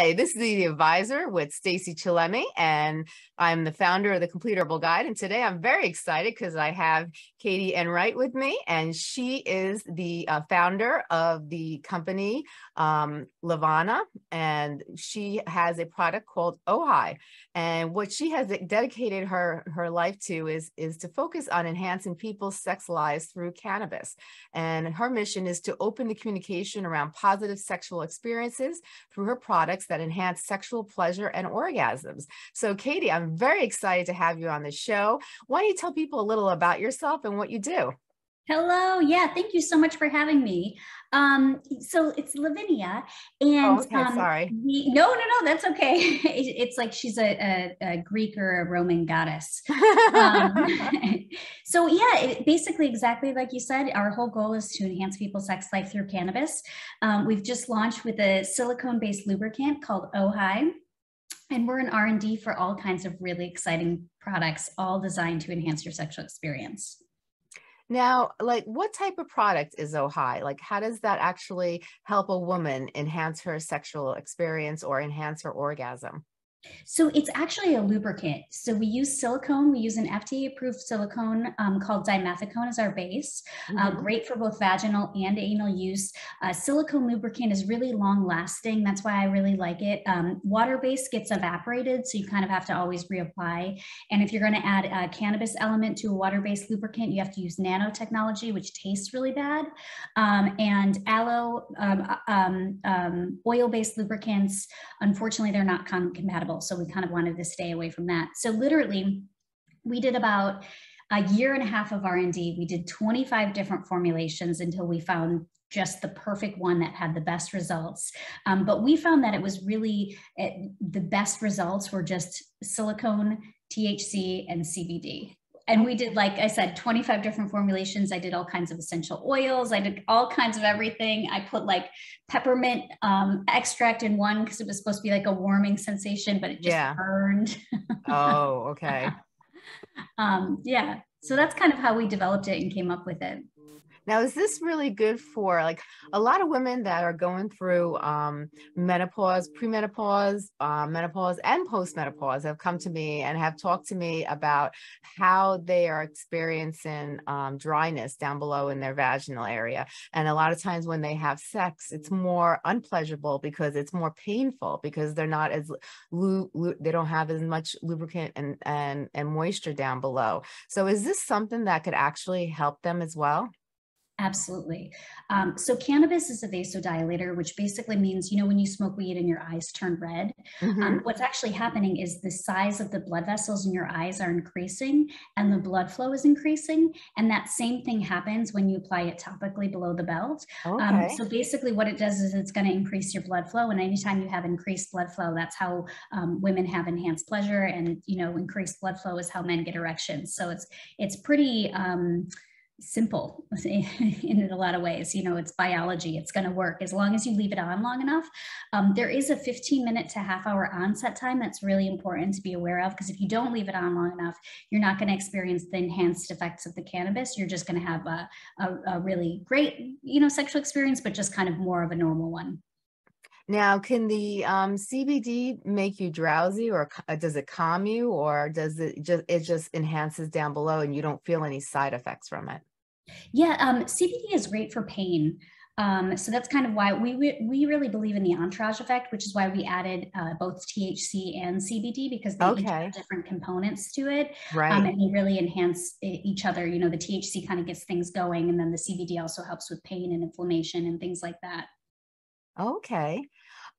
Hi, this is the advisor with Stacey Chillemi, and I'm the founder of the Complete Herbal Guide. And today I'm very excited because I have Katie Enright with me, and she is the uh, founder of the company um, Levana, and she has a product called Ojai. And what she has dedicated her her life to is is to focus on enhancing people's sex lives through cannabis. And her mission is to open the communication around positive sexual experiences through her products that enhance sexual pleasure and orgasms. So, Katie, I'm very excited to have you on the show. Why don't you tell people a little about yourself and what you do? Hello. Yeah, thank you so much for having me. Um, so it's Lavinia, and oh, okay, um, sorry. We, no, no, no, that's okay. it's like she's a, a, a, Greek or a Roman goddess. um, so yeah, it, basically exactly like you said. Our whole goal is to enhance people's sex life through cannabis. Um, we've just launched with a silicone-based lubricant called Ojai and we're in r&d for all kinds of really exciting products all designed to enhance your sexual experience now, like what type of product is Ojai? Like how does that actually help a woman enhance her sexual experience or enhance her orgasm? So it's actually a lubricant. So we use silicone. We use an FDA-approved silicone um, called dimethicone as our base. Uh, mm-hmm. Uh, great for both vaginal and anal use. Uh, silicone lubricant is really long-lasting. That's why I really like it. Um, water-based gets evaporated, so you kind of have to always reapply. And if you're going to add a cannabis element to a water-based lubricant, you have to use nanotechnology, which tastes really bad. Um, and aloe um, uh, um, um, oil-based lubricants, unfortunately, they're not compatible so we kind of wanted to stay away from that. So literally, we did about a year and a half of R&D. We did 25 different formulations until we found just the perfect one that had the best results. Um, but we found that it was really it, the best results were just silicone, THC, and CBD and we did like i said 25 different formulations. I did all kinds of essential oils. I did all kinds of everything. I put like peppermint um, extract in one because it was supposed to be like a warming sensation but it just yeah. burned. Oh okay. Um, yeah. So that's kind of how we developed it and came up with it now, is this really good for like a lot of women that are going through um, menopause, premenopause, uh, menopause, and postmenopause have come to me and have talked to me about how they are experiencing um, dryness down below in their vaginal area. And a lot of times when they have sex, it's more unpleasurable because it's more painful because they're not as they don't have as much lubricant and and and moisture down below. So, is this something that could actually help them as well? Absolutely. Um, so cannabis is a vasodilator, which basically means, you know, when you smoke weed and your eyes turn red, um, mm-hmm. um, what's actually happening is the size of the blood vessels in your eyes are increasing and the blood flow is increasing. And that same thing happens when you apply it topically below the belt. Um, okay. Um, so basically what it does is it's going to increase your blood flow. And anytime you have increased blood flow, that's how um, women have enhanced pleasure and, you know, increased blood flow is how men get erections. So it's, it's pretty, simple in a lot of ways. You know, it's biology, it's going to work as long as you leave it on long enough. Um, there is a 15 minute to half hour onset time that's really important to be aware of because if you don't leave it on long enough, you're not going to experience the enhanced effects of the cannabis. You're just going to have a, a, a really great, you know, sexual experience, but just kind of more of a normal one. Now, can the um, CBD make you drowsy, or uh, does it calm you, or does it just it just enhances down below, and you don't feel any side effects from it? Yeah, um, CBD is great for pain. Um, so that's kind of why we, we really believe in the entourage effect, which is why we added uh, both THC and CBD because they okay. each have different components to it, right? Um, and they really enhance each other. You know, the THC kind of gets things going, and then the CBD also helps with pain and inflammation and things like that. Okay.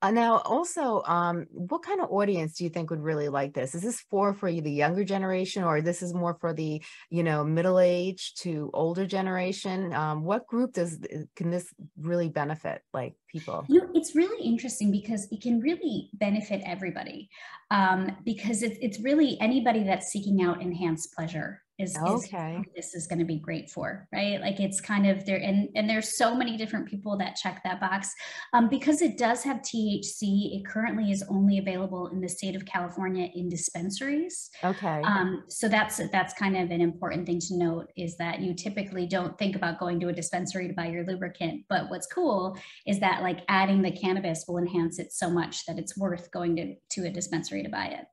Uh, now, also, um, what kind of audience do you think would really like this? Is this for for you the younger generation, or this is more for the you know middle age to older generation? Um, what group does can this really benefit? Like people? You know, it's really interesting because it can really benefit everybody um, because it's it's really anybody that's seeking out enhanced pleasure is, okay. is this is going to be great for, right? Like it's kind of there, and and there's so many different people that check that box um, because it does have THC. It currently is only available in the state of California in dispensaries. Okay. Um, so that's that's kind of an important thing to note is that you typically don't think about going to a dispensary to buy your lubricant, but what's cool is that like adding the cannabis will enhance it so much that it's worth going to to a dispensary to buy it.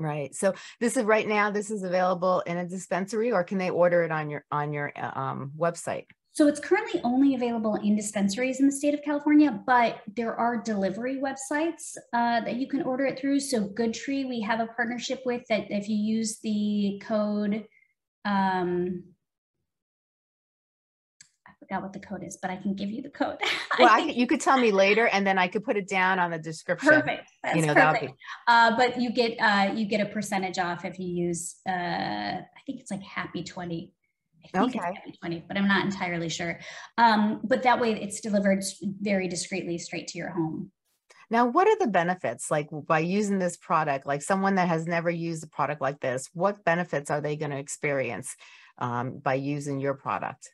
Right. So this is right now, this is available in a dispensary or can they order it on your, on your uh, um, website? So it's currently only available in dispensaries in the state of California, but there are delivery websites uh, that you can order it through. So Goodtree, we have a partnership with that if you use the code, um, forgot what the code is, but I can give you the code. Well, I, you could tell me later, and then I could put it down on the description. Perfect. That's you know, perfect. Be... Uh, but you get uh, you get a percentage off if you use. Uh, I think it's like Happy Twenty. I think okay. it's Happy Twenty, but I'm not entirely sure. Um, but that way, it's delivered very discreetly straight to your home. Now, what are the benefits like by using this product? Like someone that has never used a product like this, what benefits are they going to experience um, by using your product?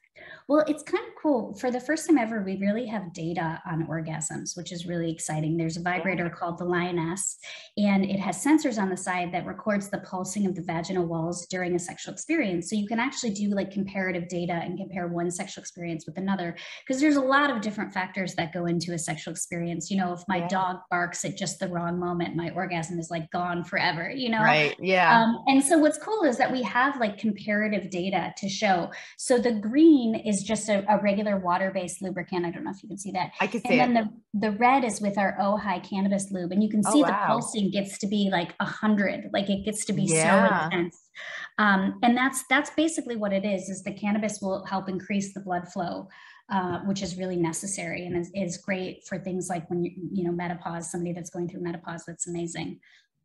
Well, it's kind of cool. For the first time ever, we really have data on orgasms, which is really exciting. There's a vibrator called the Lioness, and it has sensors on the side that records the pulsing of the vaginal walls during a sexual experience. So you can actually do like comparative data and compare one sexual experience with another, because there's a lot of different factors that go into a sexual experience. You know, if my yeah. dog barks at just the wrong moment, my orgasm is like gone forever, you know? Right. Yeah. Um, and so what's cool is that we have like comparative data to show. So the green is just a, a regular water-based lubricant. I don't know if you can see that. I can see and then the, the red is with our Ojai cannabis lube. And you can oh, see oh, wow. the pulsing gets to be like a hundred, like it gets to be yeah. so intense. Um, and that's that's basically what it is, is the cannabis will help increase the blood flow. Uh, which is really necessary and is, is great for things like when you you know menopause somebody that's going through menopause that's amazing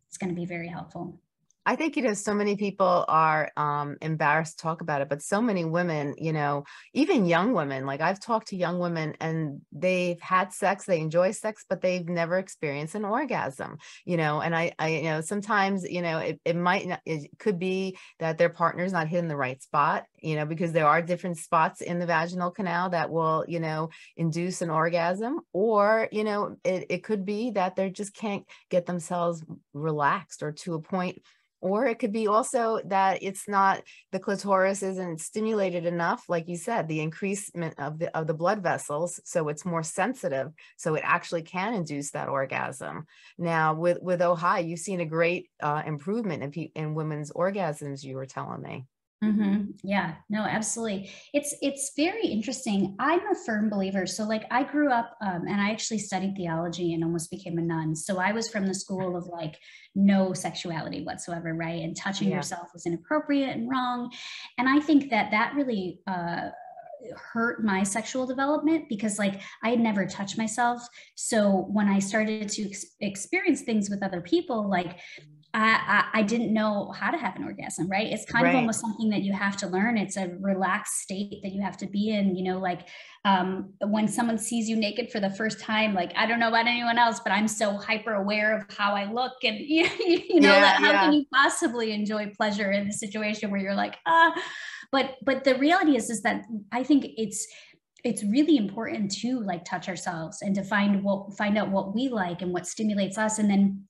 it's going to be very helpful I think, you know, so many people are um, embarrassed to talk about it, but so many women, you know, even young women, like I've talked to young women and they've had sex, they enjoy sex, but they've never experienced an orgasm, you know, and I, I you know, sometimes, you know, it, it might not, it could be that their partner's not hitting the right spot, you know, because there are different spots in the vaginal canal that will, you know, induce an orgasm, or, you know, it, it could be that they just can't get themselves relaxed or to a point or it could be also that it's not the clitoris isn't stimulated enough like you said the increasement of the of the blood vessels so it's more sensitive so it actually can induce that orgasm. Now with with Ojai you've seen a great uh, improvement in, in women's orgasms you were telling me Mm-hmm. Yeah, no, absolutely. It's it's very interesting. I'm a firm believer. So, like, I grew up um, and I actually studied theology and almost became a nun. So I was from the school of like no sexuality whatsoever, right? And touching yeah. yourself was inappropriate and wrong. And I think that that really uh, hurt my sexual development because like I had never touched myself. So when I started to ex- experience things with other people, like I, I, didn't know how to have an orgasm, right? It's kind right. of almost something that you have to learn. It's a relaxed state that you have to be in. You know, like um, when someone sees you naked for the first time, like I don't know about anyone else, but I'm so hyper aware of how I look, and you, you know yeah, that how yeah. can you possibly enjoy pleasure in a situation where you're like ah? But but the reality is is that I think it's it's really important to like touch ourselves and to find what find out what we like and what stimulates us and then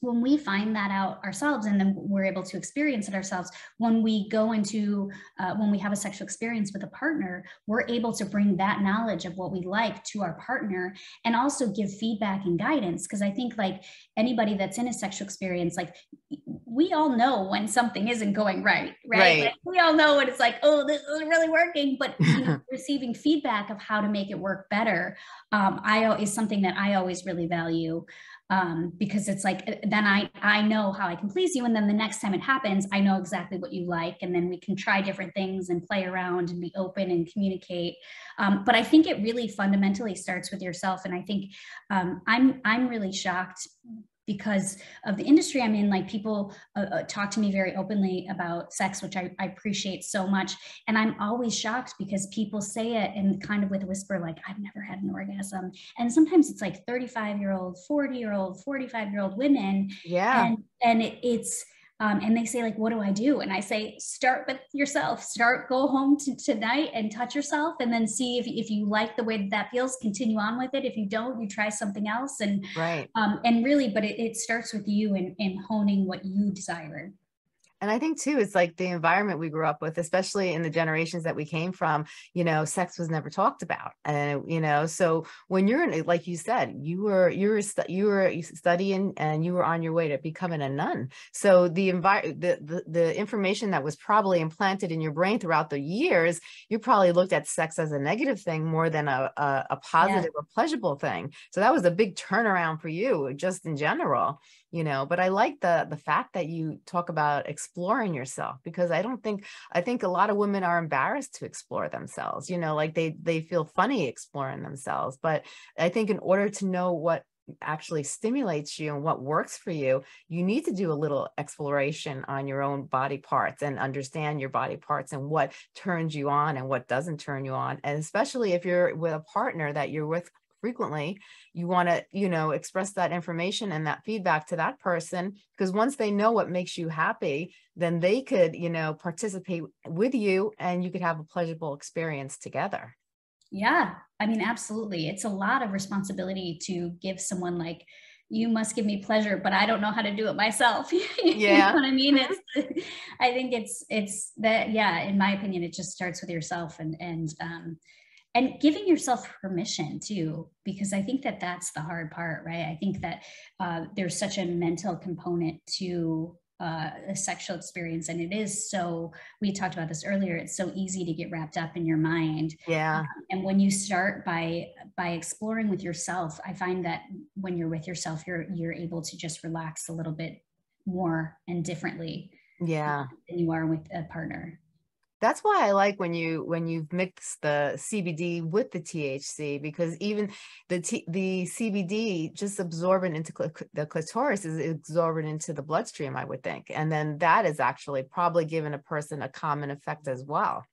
when we find that out ourselves and then we're able to experience it ourselves when we go into uh, when we have a sexual experience with a partner we're able to bring that knowledge of what we like to our partner and also give feedback and guidance because i think like anybody that's in a sexual experience like we all know when something isn't going right right, right. Like, we all know when it's like oh this isn't really working but you know, receiving feedback of how to make it work better um, i is something that i always really value um, because it's like uh, then I I know how I can please you, and then the next time it happens, I know exactly what you like, and then we can try different things and play around and be open and communicate. Um, but I think it really fundamentally starts with yourself, and I think um, I'm I'm really shocked because of the industry I'm in, like people uh, uh, talk to me very openly about sex, which I, I, appreciate so much. And I'm always shocked because people say it and kind of with a whisper, like, I've never had an orgasm. And sometimes it's like 35 year old, 40 year old, 45 year old women. Yeah. And, and it, it's, um, and they say like what do i do? And i say start with yourself. Start go home to, tonight and touch yourself and then see if, if you like the way that, that feels. Continue on with it. If you don't you try something else. And right. um, and really but it, it starts with you and in honing what you desire and I think too, it's like the environment we grew up with, especially in the generations that we came from, you know, sex was never talked about. And, you know, so when you're in, like you said, you were, you were, you were studying and you were on your way to becoming a nun. So the environment, the, the, the information that was probably implanted in your brain throughout the years, you probably looked at sex as a negative thing more than a, a, a positive yeah. or pleasurable thing. So that was a big turnaround for you just in general you know but i like the the fact that you talk about exploring yourself because i don't think i think a lot of women are embarrassed to explore themselves you know like they they feel funny exploring themselves but i think in order to know what actually stimulates you and what works for you you need to do a little exploration on your own body parts and understand your body parts and what turns you on and what doesn't turn you on and especially if you're with a partner that you're with frequently you want to you know express that information and that feedback to that person because once they know what makes you happy then they could you know participate with you and you could have a pleasurable experience together. Yeah i mean absolutely. It's a lot of responsibility to give someone like you must give me pleasure but i don't know how to do it myself. Yeah. what i mean? It's i think it's it's that yeah in my opinion it just starts with yourself and and um and giving yourself permission too because i think that that's the hard part right? I think that uh, there's such a mental component to uh, a sexual experience and it is so we talked about this earlier it's so easy to get wrapped up in your mind. Yeah. Um, and when you start by by exploring with yourself i find that when you're with yourself you're you're able to just relax a little bit more and differently yeah. than you are with a partner that's why I like when you when you've mixed the CBD with the THC because even the T, the CBD just absorbing into cl- the clitoris is absorbing into the bloodstream, I would think, and then that is actually probably giving a person a common effect as well.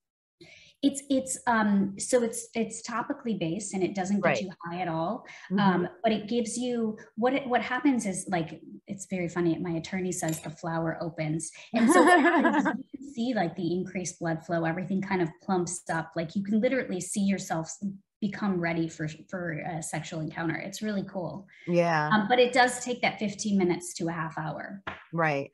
It's it's um so it's it's topically based and it doesn't get right. you high at all. Mm-hmm. Um, but it gives you what it, what happens is like it's very funny. My attorney says the flower opens, and so you can see like the increased blood flow. Everything kind of plumps up. Like you can literally see yourself become ready for for a sexual encounter. It's really cool. Yeah. Um, but it does take that 15 minutes to a half hour. Right.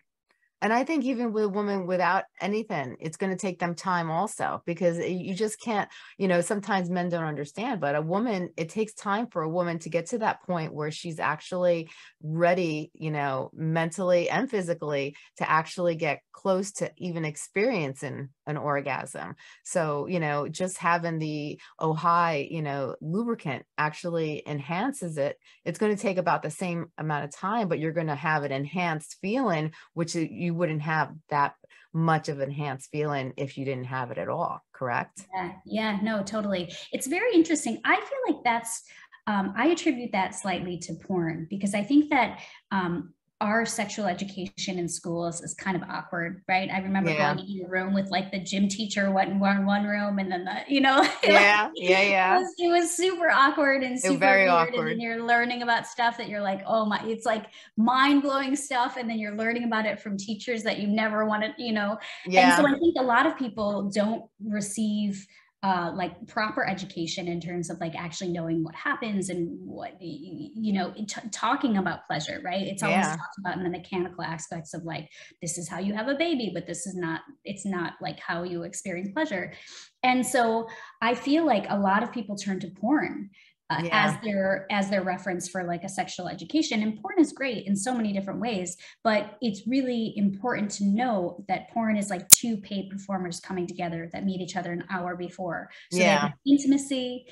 And I think even with a woman without anything, it's going to take them time also because eh, you just can't, you know, sometimes men don't understand, but a woman, it takes time for a woman to get to that point where she's actually ready, you know, mentally and physically to actually get close to even experiencing an orgasm. So, you know, just having the oh, OHI, you know, lubricant actually enhances it. It's going to take about the same amount of time, but you're going to have an enhanced feeling, which eh, you wouldn't have that much of enhanced feeling if you didn't have it at all. Correct? Yeah, yeah, no, totally. It's very interesting. I feel like that's um, I attribute that slightly to porn because I think that um, our sexual education in schools is kind of awkward, right? I remember yeah. going in a room with like the gym teacher went in one, one room and then the, you know, yeah, like, yeah, yeah. It was, it was, super awkward and super very weird. Awkward. And you're learning about stuff that you're like, oh my, it's like mind blowing stuff. And then you're learning about it from teachers that you never wanted, you know? Yeah. And so I think a lot of people don't receive uh, like proper education in terms of like actually knowing what happens and what you know t- talking about pleasure right it's always yeah. talked about in the mechanical aspects of like this is how you have a baby but this is not it's not like how you experience pleasure and so i feel like a lot of people turn to porn uh, yeah. as their as their reference for like a sexual education and porn is great in so many different ways but it's really important to know that porn is like two paid performers coming together that meet each other an hour before so yeah. intimacy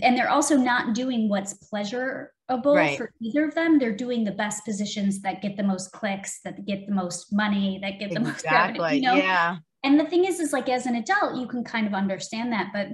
and they're also not doing what's pleasurable right. for either of them they're doing the best positions that get the most clicks that get the most money that get the exactly. most revenue, you know? yeah and the thing is is like as an adult you can kind of understand that but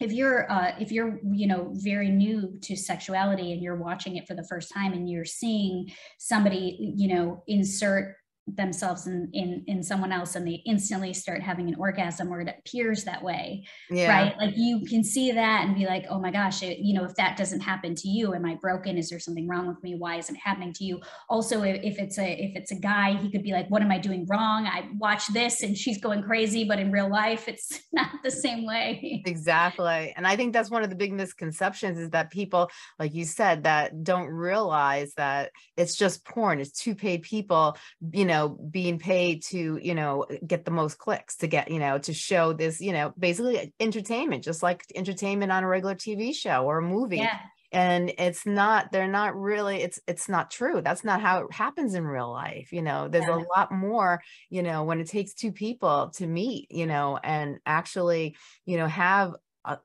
if you're uh, if you're you know very new to sexuality and you're watching it for the first time and you're seeing somebody you know insert themselves in in in someone else and they instantly start having an orgasm or it appears that way yeah. right? Like you can see that and be like oh my gosh it, you know if that doesn't happen to you am i broken? Is there something wrong with me? Why isn't it happening to you? Also if, if it's a if it's a guy he could be like what am i doing wrong? I watch this and she's going crazy but in real life it's not the same way. Exactly. And i think that's one of the big misconceptions is that people like you said that don't realize that it's just porn it's two paid people you know know being paid to you know get the most clicks to get you know to show this you know basically entertainment just like entertainment on a regular tv show or a movie yeah. and it's not they're not really it's it's not true that's not how it happens in real life you know there's yeah. a lot more you know when it takes two people to meet you know and actually you know have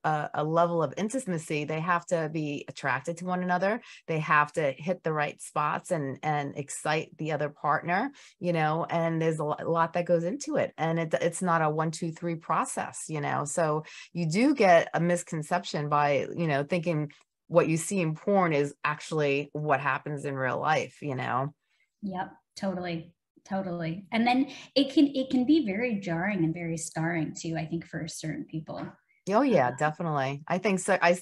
a, a, level of intimacy they have to be attracted to one another they have to hit the right spots and and excite the other partner you know and there's a lot that goes into it and it, it's not a one two three process you know so you do get a misconception by you know thinking what you see in porn is actually what happens in real life you know? Yep totally totally and then it can it can be very jarring and very scarring too i think for certain people Oh yeah, definitely. I think so. I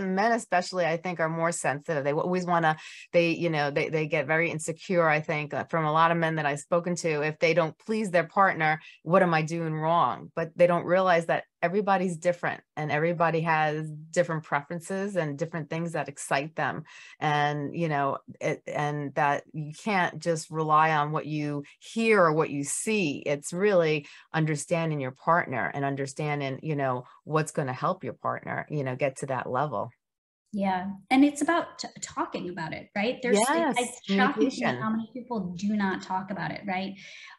men especially, I think, are more sensitive. They always want to. They, you know, they they get very insecure. I think uh, from a lot of men that I've spoken to, if they don't please their partner, what am I doing wrong? But they don't realize that everybody's different and everybody has different preferences and different things that excite them and you know it, and that you can't just rely on what you hear or what you see it's really understanding your partner and understanding you know what's going to help your partner you know get to that level yeah, and it's about t- talking about it, right? There's yes, it's shocking how many people do not talk about it, right?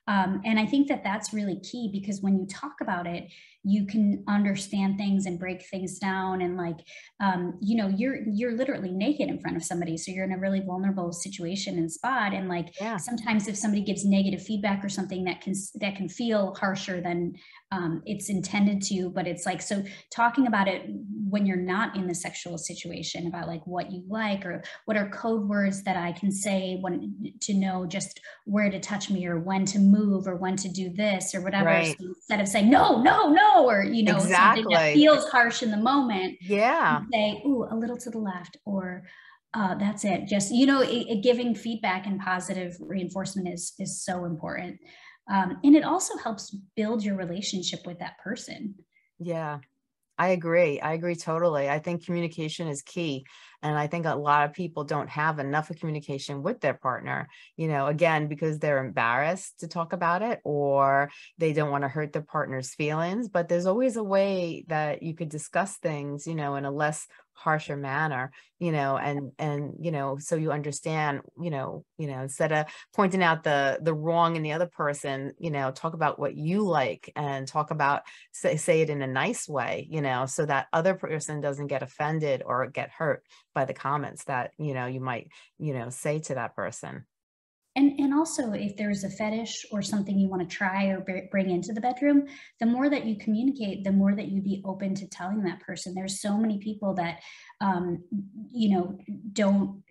Um, and I think that that's really key because when you talk about it, you can understand things and break things down and like um, you know you're you're literally naked in front of somebody so you're in a really vulnerable situation and spot and like yeah. sometimes if somebody gives negative feedback or something that can that can feel harsher than um, it's intended to but it's like so talking about it when you're not in the sexual situation about like what you like or what are code words that i can say when to know just where to touch me or when to move or when to do this or whatever. Right. so instead of saying no no no or you know exactly. something that feels harsh in the moment yeah. say ooh a little to the left or uh, that's it. Just you know it, it giving feedback and positive reinforcement is is so important. Um, and it also helps build your relationship with that person. Yeah I agree. I agree totally. I think communication is key. And I think a lot of people don't have enough of communication with their partner, you know, again, because they're embarrassed to talk about it or they don't want to hurt their partner's feelings. But there's always a way that you could discuss things, you know, in a less harsher manner you know and and you know so you understand you know you know instead of pointing out the the wrong in the other person you know talk about what you like and talk about say, say it in a nice way you know so that other person doesn't get offended or get hurt by the comments that you know you might you know say to that person and and also if there's a fetish or something you want to try or bring into the bedroom the more that you communicate the more that you be open to telling that person. There's so many people that um, you know don't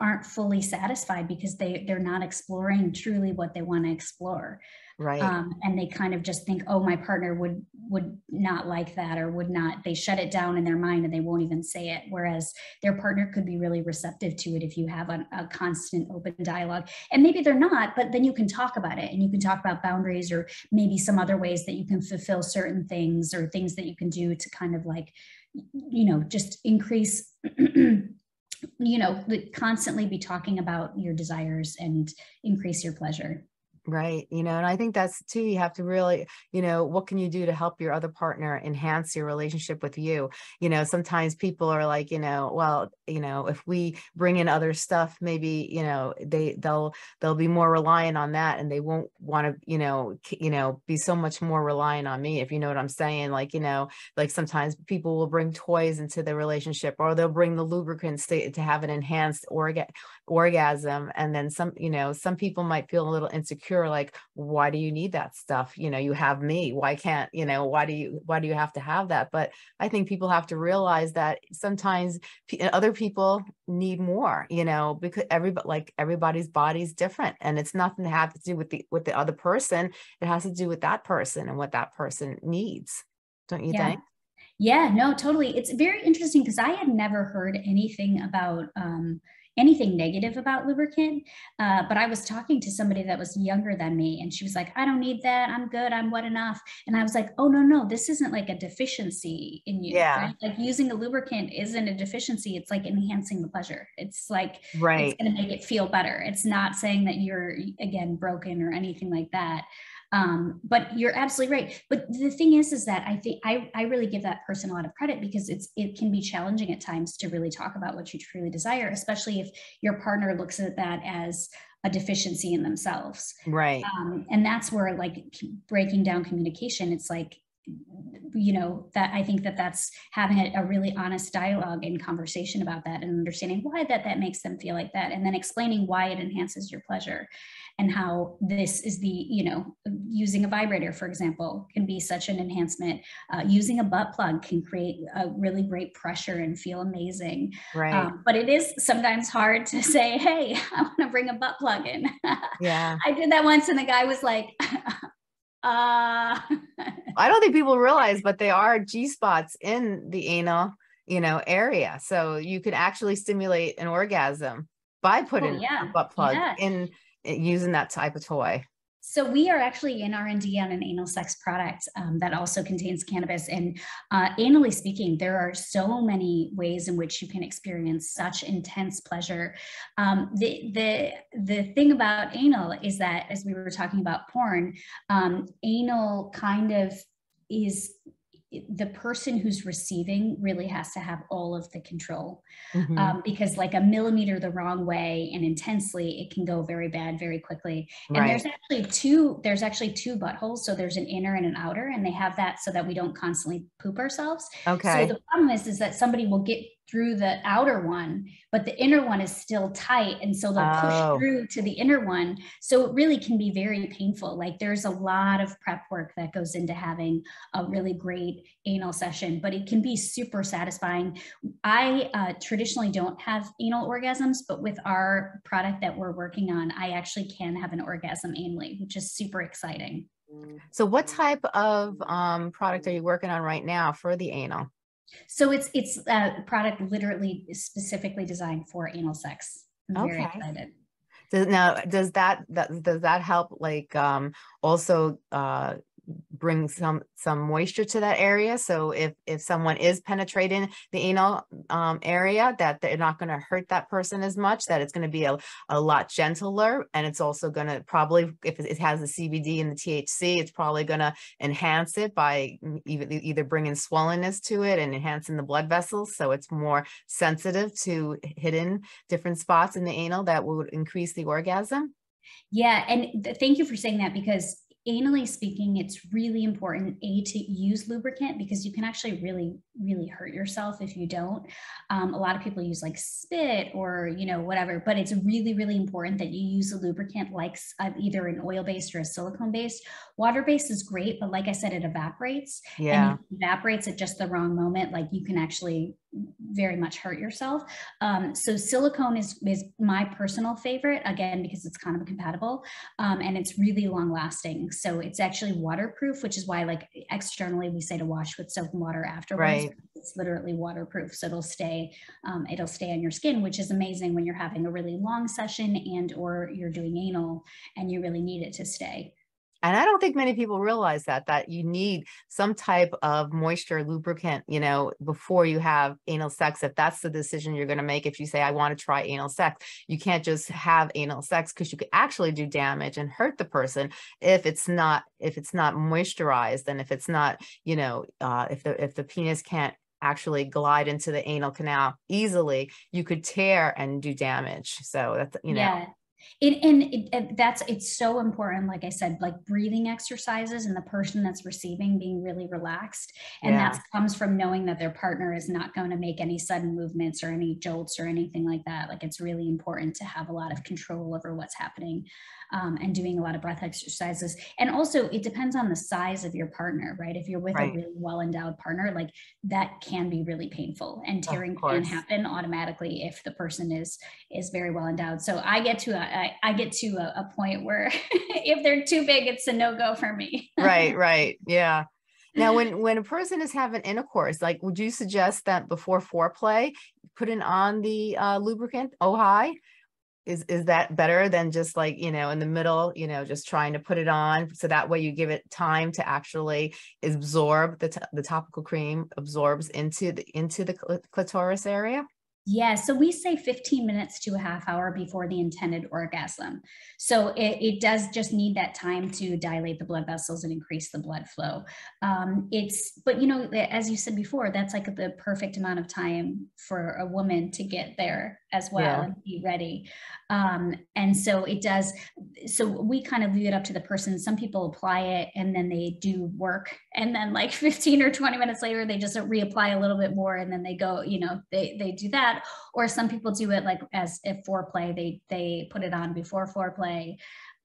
aren't fully satisfied because they they're not exploring truly what they want to explore. Right. Um, and they kind of just think oh my partner would would not like that or would not they shut it down in their mind and they won't even say it. Whereas their partner could be really receptive to it if you have a, a constant open dialogue. And maybe they're not but then you can talk about it and you can talk about boundaries or maybe some other ways that you can fulfill certain things or things that you can do to kind of like you know just increase you know constantly be talking about your desires and increase your pleasure Right. You know, and I think that's too, you have to really, you know, what can you do to help your other partner enhance your relationship with you? You know, sometimes people are like, you know, well, you know, if we bring in other stuff, maybe, you know, they they'll they'll be more reliant on that and they won't want to, you know, you know, be so much more reliant on me, if you know what I'm saying. Like, you know, like sometimes people will bring toys into the relationship or they'll bring the lubricants to, to have an enhanced orga- orgasm. And then some, you know, some people might feel a little insecure sure like why do you need that stuff? You know you have me. Why can't you know why do you why do you have to have that? But i think people have to realize that sometimes other people need more you know because everybody like everybody's body's different and it's nothing to have to do with the with the other person. It has to do with that person and what that person needs don't you yeah. think? Yeah no totally. It's very interesting because i had never heard anything about um anything negative about lubricant. Uh, but I was talking to somebody that was younger than me, and she was like, I don't need that. I'm good. I'm wet enough. And I was like, oh, no, no, this isn't like a deficiency in you. Yeah. Right? Like using a lubricant isn't a deficiency. It's like enhancing the pleasure. It's like, right. it's going to make it feel better. It's not saying that you're, again, broken or anything like that. Um, but you're absolutely right. But the thing is, is that I think I, I really give that person a lot of credit because it's it can be challenging at times to really talk about what you truly desire, especially if your partner looks at that as a deficiency in themselves. Right. Um, and that's where like breaking down communication, it's like you know that i think that that's having a, a, really honest dialogue and conversation about that and understanding why that that makes them feel like that and then explaining why it enhances your pleasure and how this is the you know using a vibrator for example can be such an enhancement uh, using a butt plug can create a really great pressure and feel amazing right um, but it is sometimes hard to say hey i want to bring a butt plug in yeah i did that once and the guy was like uh I don't think people realize, but they are G spots in the anal, you know, area. So you can actually stimulate an orgasm by putting oh, yeah. a butt plug yeah. in using that type of toy. So we are actually in R&D on an anal sex product um, that also contains cannabis. And uh, anally speaking, there are so many ways in which you can experience such intense pleasure. Um, the the the thing about anal is that, as we were talking about porn, um, anal kind of is the person who's receiving really has to have all of the control. Mm-hmm. um, because like a millimeter the wrong way and intensely it can go very bad very quickly. And right. there's actually two there's actually two buttholes. So there's an inner and an outer and they have that so that we don't constantly poop ourselves. Okay. so the problem is is that somebody will get through the outer one, but the inner one is still tight. And so they'll push oh. through to the inner one. So it really can be very painful. Like there's a lot of prep work that goes into having a really great anal session, but it can be super satisfying. I uh, traditionally don't have anal orgasms, but with our product that we're working on, I actually can have an orgasm anally, which is super exciting. So, what type of um, product are you working on right now for the anal? So it's it's a product literally specifically designed for anal sex. I'm okay. very excited. Does, now, does that, that does that help like um, also uh, bring some some moisture to that area. So if if someone is penetrating the anal um, area that they're not going to hurt that person as much that it's going to be a, a lot gentler. And it's also going to probably if it has the cbd and the thc it's probably going to enhance it by either, either bringing swollenness to it and enhancing the blood vessels. So it's more sensitive to hidden different spots in the anal that would increase the orgasm. Yeah and th- thank you for saying that because anally speaking, it's really important a to use lubricant because you can actually really, really hurt yourself if you don't. Um, a lot of people use like spit or you know whatever, but it's really, really important that you use a lubricant like uh, either an oil based or a silicone based. Water based is great, but like I said, it evaporates. Yeah, and evaporates at just the wrong moment. Like you can actually very much hurt yourself. Um, so silicone is, is my personal favorite, again, because it's kind of compatible um, and it's really long lasting. So it's actually waterproof, which is why like externally we say to wash with soap and water afterwards. Right. It's literally waterproof. So it'll stay, um, it'll stay on your skin, which is amazing when you're having a really long session and or you're doing anal and you really need it to stay. And I don't think many people realize that, that you need some type of moisture lubricant, you know, before you have anal sex. If that's the decision you're going to make, if you say, I want to try anal sex, you can't just have anal sex because you could actually do damage and hurt the person if it's not, if it's not moisturized and if it's not, you know, uh, if the, if the penis can't actually glide into the anal canal easily, you could tear and do damage. So that's, you know. Yeah It, and it, it, that's it's so important like i said like breathing exercises and the person that's receiving being really relaxed and yeah. that comes from knowing that their partner is not going to make any sudden movements or any jolts or anything like that like it's really important to have a lot of control over what's happening um, and doing a lot of breath exercises. And also, it depends on the size of your partner, right? If you're with right. a really well endowed partner, like that can be really painful, and tearing can happen automatically if the person is is very well endowed. So I get to a, I, I get to a, a point where if they're too big, it's a no go for me. right, right, yeah. Now, when when a person is having intercourse, like, would you suggest that before foreplay, putting on the uh, lubricant, OHI, is is that better than just like you know in the middle you know just trying to put it on so that way you give it time to actually absorb the, the topical cream absorbs into the into the clitoris area yeah, so we say 15 minutes to a half hour before the intended orgasm. So it, it does just need that time to dilate the blood vessels and increase the blood flow. Um, it's, but you know, as you said before, that's like the perfect amount of time for a woman to get there as well yeah. and be ready. Um, and so it does, so we kind of leave it up to the person. Some people apply it and then they do work. And then like 15 or 20 minutes later, they just reapply a little bit more and then they go, you know, they, they do that that or some people do it like as if foreplay they they put it on before foreplay.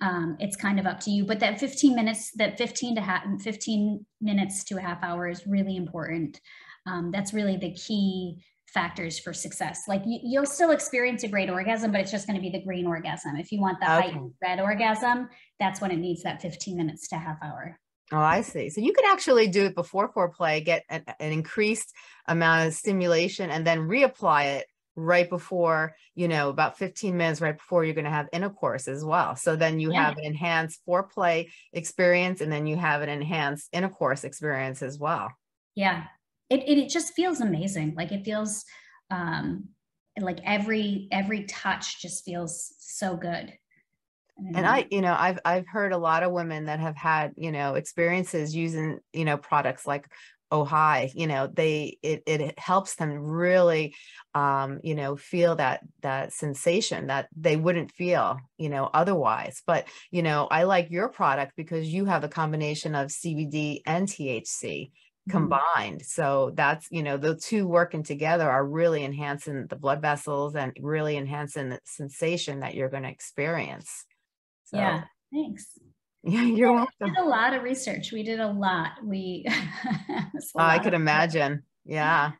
Um, it's kind of up to you but that 15 minutes that 15 to half 15 minutes to a half hour is really important. Um, that's really the key factors for success. Like you, will still experience a great orgasm but it's just going to be the green orgasm. If you want the okay. red orgasm that's when it needs that 15 minutes to half hour Oh, I see. So you could actually do it before foreplay, get an, an, increased amount of stimulation, and then reapply it right before, you know, about 15 minutes right before you're going to have intercourse as well. So then you yeah. have an enhanced foreplay experience, and then you have an enhanced intercourse experience as well. Yeah, it it, it just feels amazing. Like it feels um, like every every touch just feels so good and i you know i've i've heard a lot of women that have had you know experiences using you know products like OHI, you know, they it it helps them really um, you know, feel that that sensation that they wouldn't feel, you know, otherwise. But, you know, I like your product because you have a combination of CBD and THC mm-hmm. combined. So that's, you know, the two working together are really enhancing the blood vessels and really enhancing the sensation that you're going to experience. So, yeah, thanks. Yeah, you're welcome. We did a lot of research. We did a lot. We. oh, I could imagine. Yeah.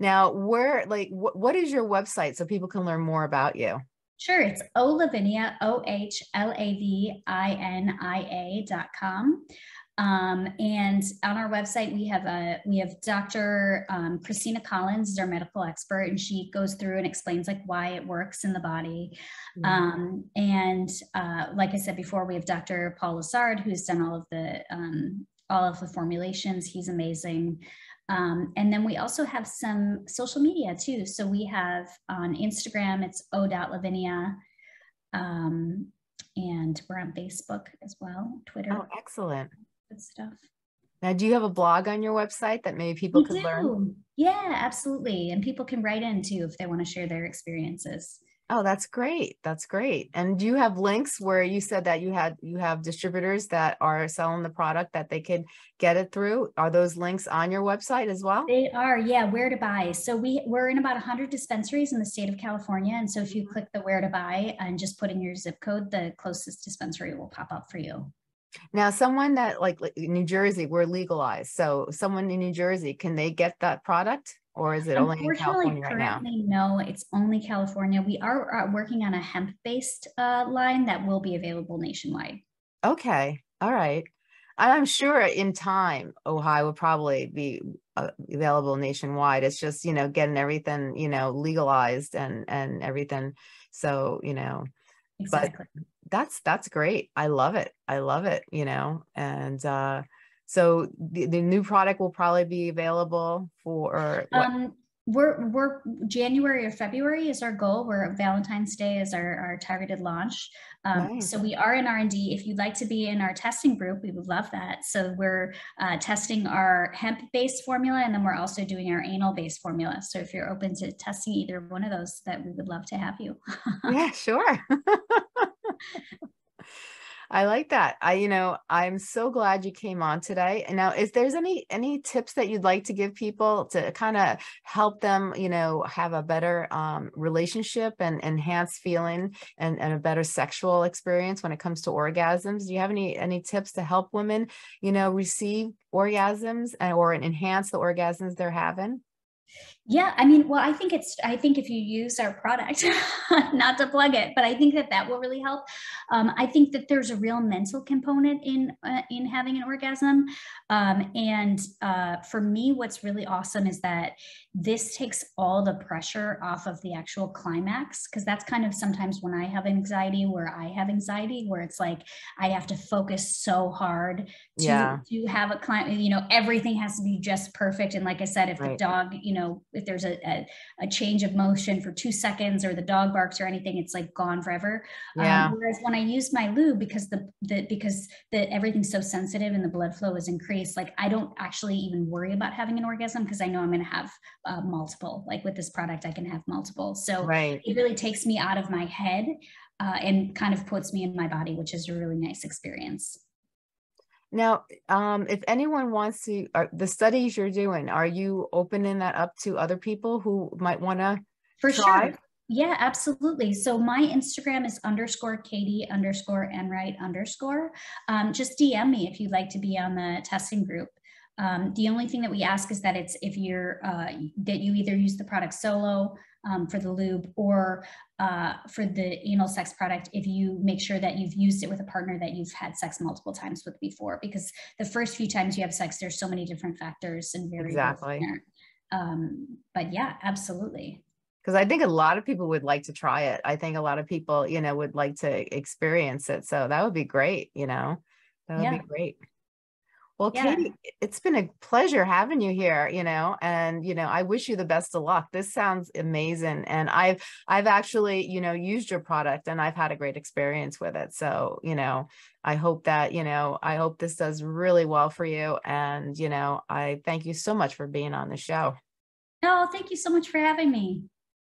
Now, where, like, wh- what is your website so people can learn more about you? Sure, it's Ohlavinia, O H L A V I N I A dot com. Um, and on our website, we have a we have Dr. Um, Christina Collins is our medical expert, and she goes through and explains like why it works in the body. Mm-hmm. Um, and uh, like I said before, we have Dr. Paul Lessard, who's done all of the um, all of the formulations. He's amazing. Um, and then we also have some social media too. So we have on Instagram, it's o.lavinia. Um, and we're on Facebook as well, Twitter. Oh, excellent good stuff. Now, do you have a blog on your website that maybe people we could do. learn? Yeah, absolutely. And people can write in too if they want to share their experiences. Oh, that's great. That's great. And do you have links where you said that you had you have distributors that are selling the product that they could get it through? Are those links on your website as well? They are. Yeah, where to buy. So we we're in about 100 dispensaries in the state of California and so if you click the where to buy and just put in your zip code, the closest dispensary will pop up for you. Now, someone that like New Jersey, we're legalized. So, someone in New Jersey, can they get that product, or is it only in California right now? No, it's only California. We are uh, working on a hemp-based uh, line that will be available nationwide. Okay, all right. I'm sure in time, Ohio will probably be uh, available nationwide. It's just you know getting everything you know legalized and and everything. So you know, exactly. but that's that's great i love it i love it you know and uh so the, the new product will probably be available for um we're we're January or February is our goal. We're Valentine's Day is our, our targeted launch. Um, nice. So we are in R and D. If you'd like to be in our testing group, we would love that. So we're uh, testing our hemp-based formula, and then we're also doing our anal-based formula. So if you're open to testing either one of those, that we would love to have you. yeah, sure. I like that. I, you know, I'm so glad you came on today. And now, if there's any any tips that you'd like to give people to kind of help them, you know, have a better um, relationship and enhance feeling and, and a better sexual experience when it comes to orgasms, do you have any any tips to help women, you know, receive orgasms and, or enhance the orgasms they're having? Yeah, I mean, well, I think it's, I think if you use our product, not to plug it, but I think that that will really help. Um, I think that there's a real mental component in uh, in having an orgasm, um, and uh, for me, what's really awesome is that this takes all the pressure off of the actual climax because that's kind of sometimes when I have anxiety, where I have anxiety, where it's like I have to focus so hard to yeah. to have a client. You know, everything has to be just perfect, and like I said, if right. the dog, you know if there's a, a, a, change of motion for two seconds or the dog barks or anything, it's like gone forever. Um, yeah. Um, whereas when I use my lube, because the, the because the everything's so sensitive and the blood flow is increased, like I don't actually even worry about having an orgasm because I know I'm going to have uh, multiple. Like with this product, I can have multiple. So right. it really takes me out of my head uh, and kind of puts me in my body, which is a really nice experience. Now, um, if anyone wants to, uh, the studies you're doing, are you opening that up to other people who might want to? For try? sure. Yeah, absolutely. So my Instagram is underscore Katie underscore Enright underscore. Um, just DM me if you'd like to be on the testing group. Um, the only thing that we ask is that it's if you're uh, that you either use the product solo um, for the lube or uh, for the anal sex product if you make sure that you've used it with a partner that you've had sex multiple times with before because the first few times you have sex there's so many different factors and variables exactly um, but yeah absolutely because I think a lot of people would like to try it. I think a lot of people, you know, would like to experience it. So that would be great, you know, that would yeah. be great. Well, yeah. Katie, it's been a pleasure having you here, you know, and you know, I wish you the best of luck. This sounds amazing. And I've I've actually, you know, used your product and I've had a great experience with it. So, you know, I hope that, you know, I hope this does really well for you. And, you know, I thank you so much for being on the show. Oh, thank you so much for having me.